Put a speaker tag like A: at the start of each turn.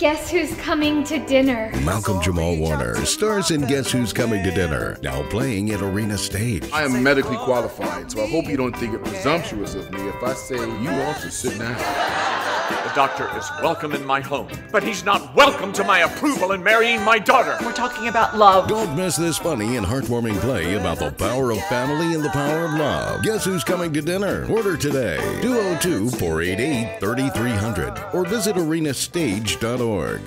A: Guess who's coming to dinner?
B: Malcolm Jamal Warner stars in Guess Who's Coming to Dinner, now playing at Arena Stage.
C: I am medically qualified, so I hope you don't think it presumptuous of me if I say you also sit down.
D: The doctor is welcome in my home, but he's not welcome to my approval in marrying my daughter.
E: We're talking about love.
B: Don't miss this funny and heartwarming play about the power of family and the power of love. Guess Who's Coming to Dinner? Order today 202 488 3300 or visit arenastage.org.